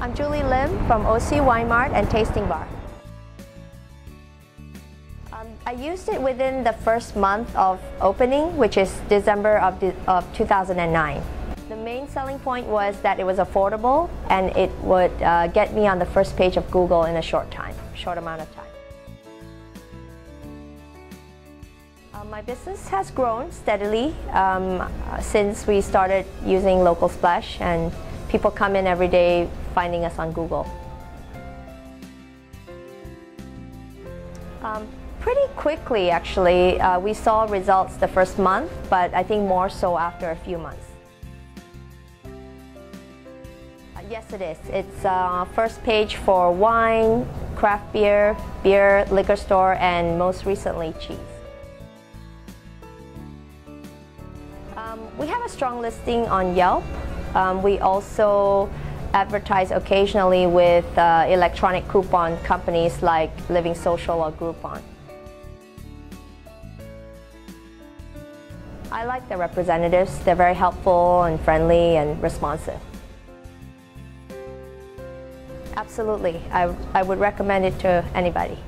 I'm Julie Lim from OC Wine Mart and Tasting Bar. Um, I used it within the first month of opening, which is December of, the, of 2009. The main selling point was that it was affordable and it would uh, get me on the first page of Google in a short time, short amount of time. Uh, my business has grown steadily um, since we started using Local Splash and people come in every day finding us on Google. Um, pretty quickly actually, uh, we saw results the first month, but I think more so after a few months. Uh, yes it is. It's uh, first page for wine, craft beer, beer, liquor store, and most recently cheese. Um, we have a strong listing on Yelp. Um, we also advertise occasionally with uh, electronic coupon companies like Living Social or Groupon. I like the representatives. They're very helpful and friendly and responsive. Absolutely. I, I would recommend it to anybody.